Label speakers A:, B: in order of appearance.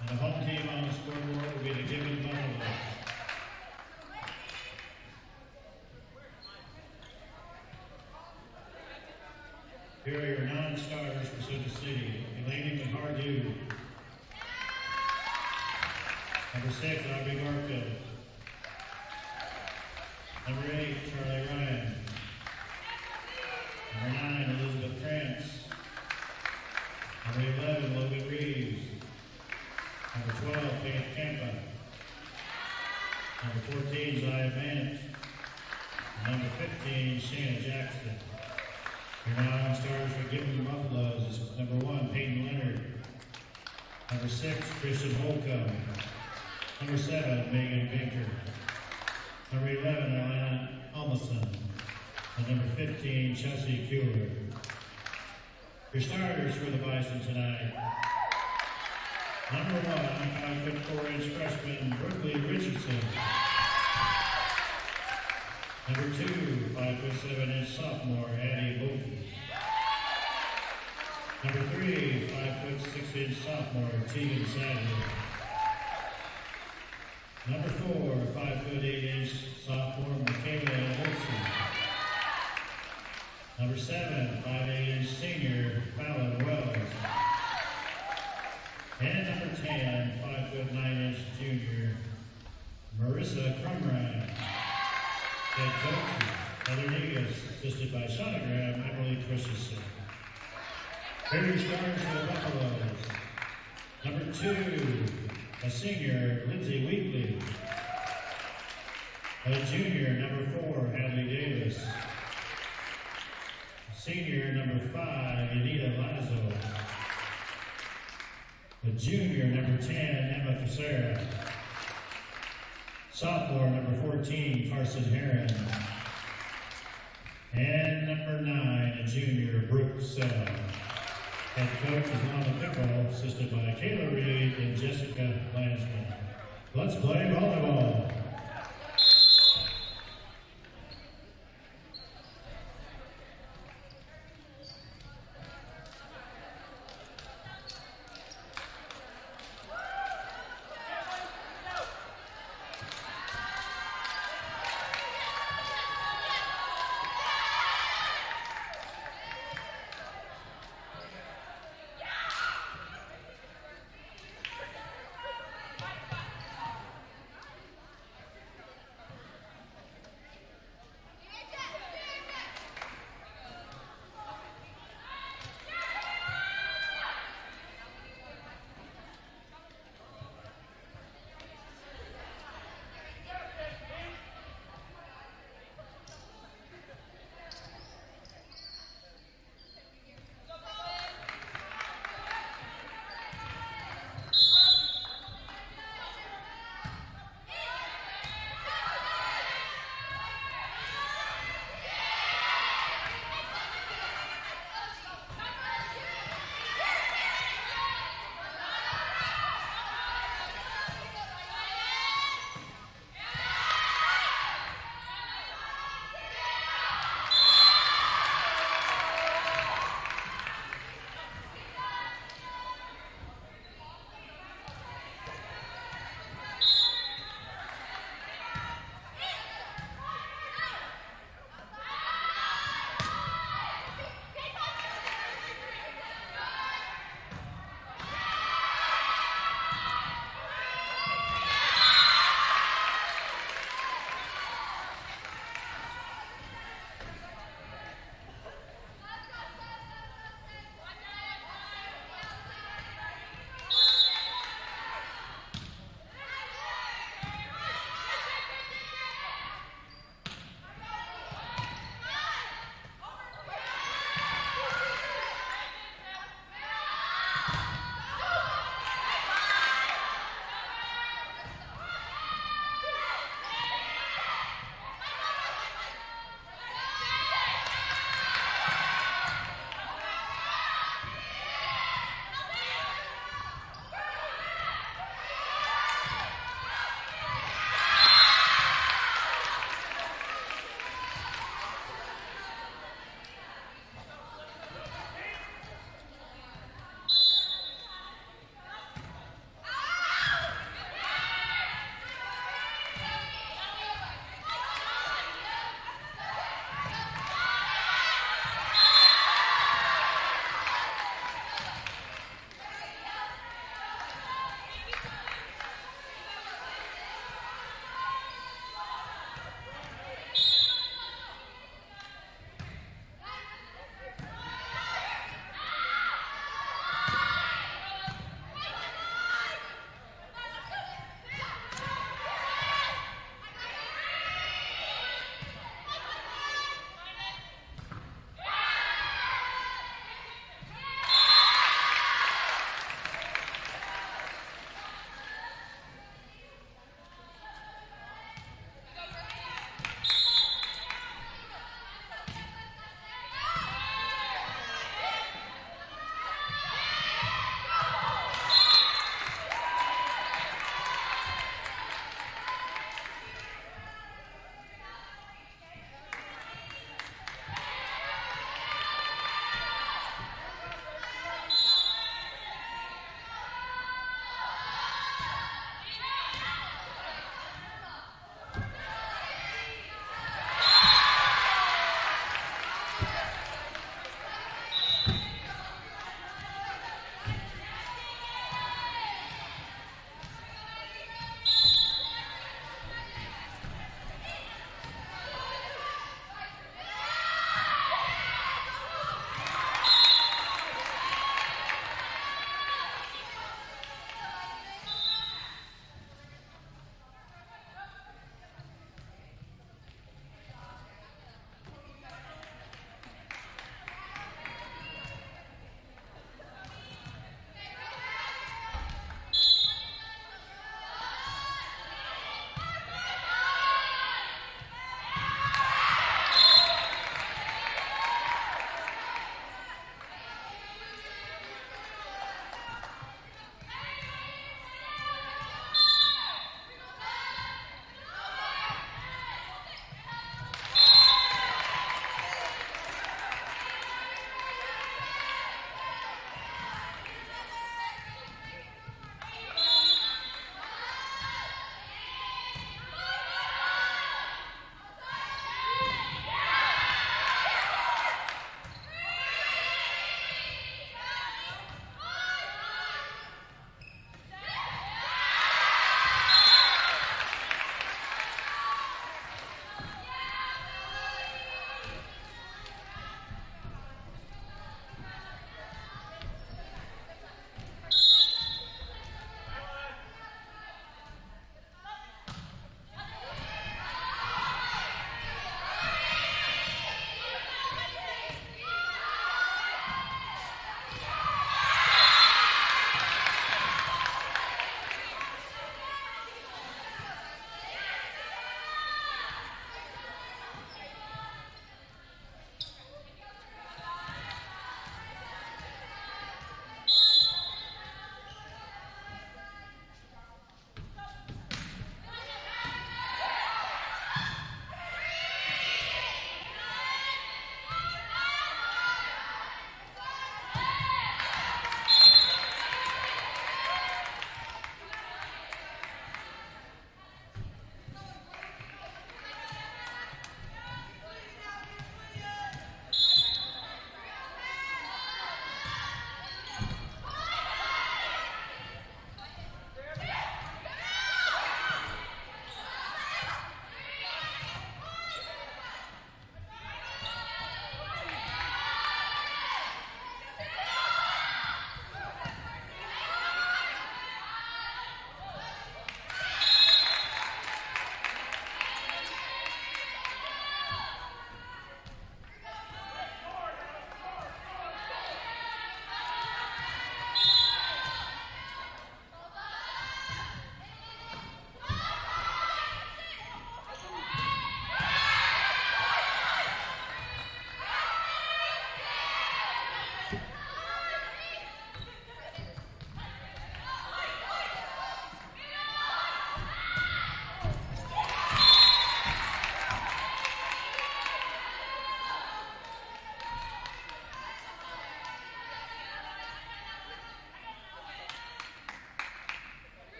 A: And the home team on the scoreboard will be the Gibbon Buffaloes. Here are your non-starters for Central City. Elaine McHardew. Number six, Aubrey Garfield. Number eight, Charlie Ryan. Number nine, Elizabeth Krantz. Number eleven, Logan Reeves. Number twelve, Faith Campa. Number fourteen, Zaya Bennett. Number fifteen, Shanna Jackson. Your non-stars for Gibbon Buffaloes is number one, Peyton Leonard. Number six, Christian Holcomb. Number seven, Megan Baker. Number eleven, Alana Almason. And number fifteen, Chelsea Kuehler. Your starters for the Bison tonight. Number one, five foot four inch freshman, Brooklyn Richardson. Number two, five foot seven inch sophomore, Addie Bolton. Number three, five foot six inch sophomore, Tegan Sadler. Number four, five foot eight inch sophomore, Michaela Olson. Number seven, five eight inch senior, Fallon Wells. And number ten, five foot nine inch junior, Marissa Crumrine. Head coach, Heather Negus, assisted by sonogram, Emily Christensen. Your stars for the Buffaloes. Number two, a senior, Lindsay Wheatley. A junior, number four, Hadley Davis. Senior, number five, Anita Lazo. The junior, number 10, Emma Casera. Sophomore, number 14, Carson Heron. And number nine, a junior, Brooke Sell. Head coach is Lana Pickle, assisted by Kayla Reed and Jessica Lansman. Let's play volleyball.